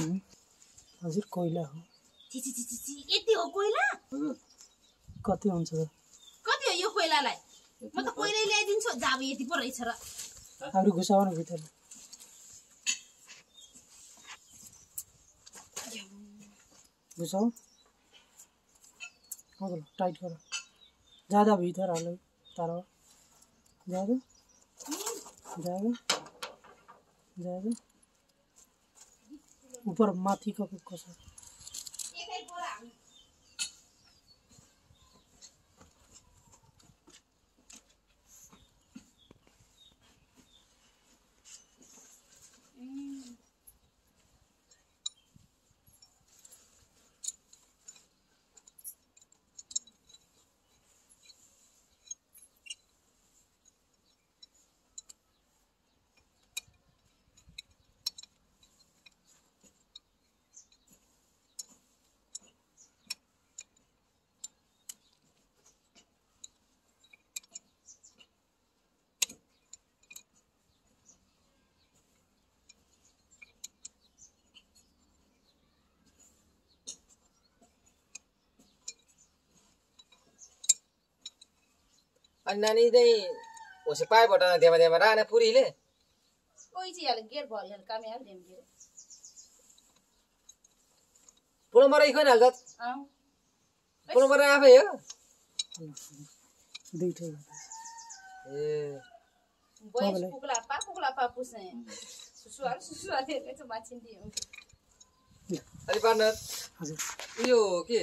हजुर कोइला हो। यति हो कोइला? कति हुन्छ कति हो यो कोइलालाई? म त कोइलै ल्याइदिन्छु। जाब यति पो रहेछ र। अरू घुसाउ न भित्र। घुसाउ। हजुर टाइट गर। ज्यादा भीतर हालो तारा। ज्यादा ज्यादा ज्यादा informático, qué cosa. अनि नानी चाहिँ होसे पाए भट देमा देमा राने पुरीले। ओइ चाहिँ हाल गेट भयो हाल कामे हाल देम गेट पुरो मरै खोइ हाल्छ अँ पुरो मरै आफै हो? दुइटै ए। बोइस कुकुला पा कुकुला पा पुस्ने। सुसुवार सुसुवार चाहिँ माछिन्दी अनि पार्टनर हजुर। उयो के?